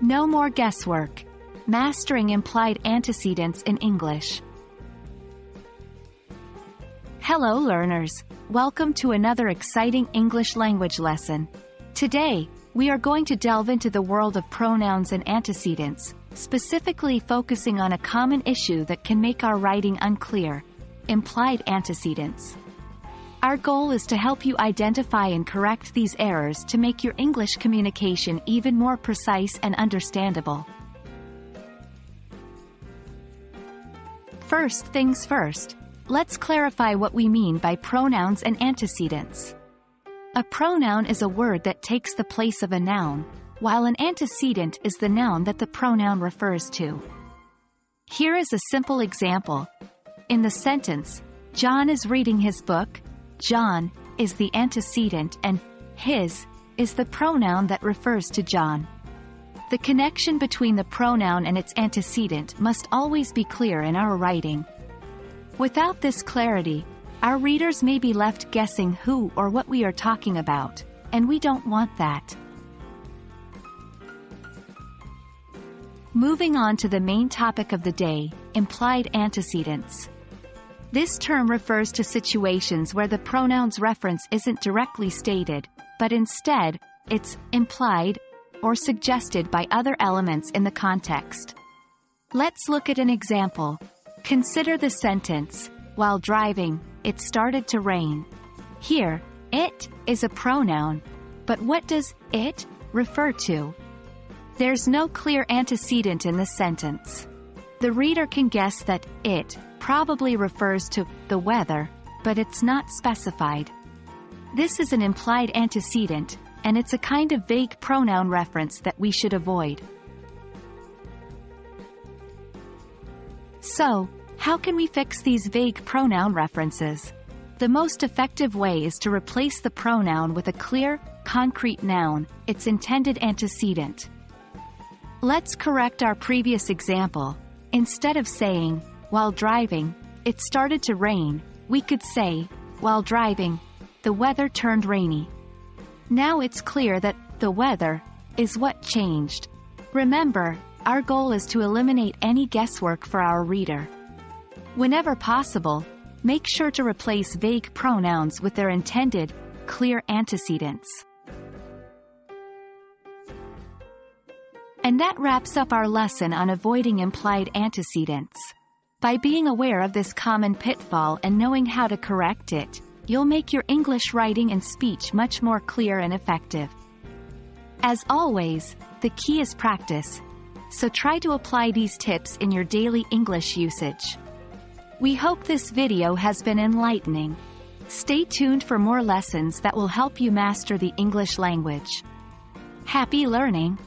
No more guesswork. Mastering implied antecedents in English. Hello learners. Welcome to another exciting English language lesson. Today, we are going to delve into the world of pronouns and antecedents, specifically focusing on a common issue that can make our writing unclear, implied antecedents. Our goal is to help you identify and correct these errors to make your English communication even more precise and understandable. First things first, let's clarify what we mean by pronouns and antecedents. A pronoun is a word that takes the place of a noun, while an antecedent is the noun that the pronoun refers to. Here is a simple example. In the sentence, John is reading his book, John is the antecedent and his is the pronoun that refers to John. The connection between the pronoun and its antecedent must always be clear in our writing. Without this clarity, our readers may be left guessing who or what we are talking about, and we don't want that. Moving on to the main topic of the day, implied antecedents. This term refers to situations where the pronoun's reference isn't directly stated, but instead, it's implied or suggested by other elements in the context. Let's look at an example. Consider the sentence, while driving, it started to rain. Here, it is a pronoun, but what does it refer to? There's no clear antecedent in this sentence. The reader can guess that it probably refers to the weather, but it's not specified. This is an implied antecedent, and it's a kind of vague pronoun reference that we should avoid. So, how can we fix these vague pronoun references? The most effective way is to replace the pronoun with a clear, concrete noun, its intended antecedent. Let's correct our previous example. Instead of saying, while driving, it started to rain, we could say, while driving, the weather turned rainy. Now it's clear that the weather is what changed. Remember, our goal is to eliminate any guesswork for our reader. Whenever possible, make sure to replace vague pronouns with their intended, clear antecedents. And that wraps up our lesson on avoiding implied antecedents. By being aware of this common pitfall and knowing how to correct it, you'll make your English writing and speech much more clear and effective. As always, the key is practice, so try to apply these tips in your daily English usage. We hope this video has been enlightening. Stay tuned for more lessons that will help you master the English language. Happy learning!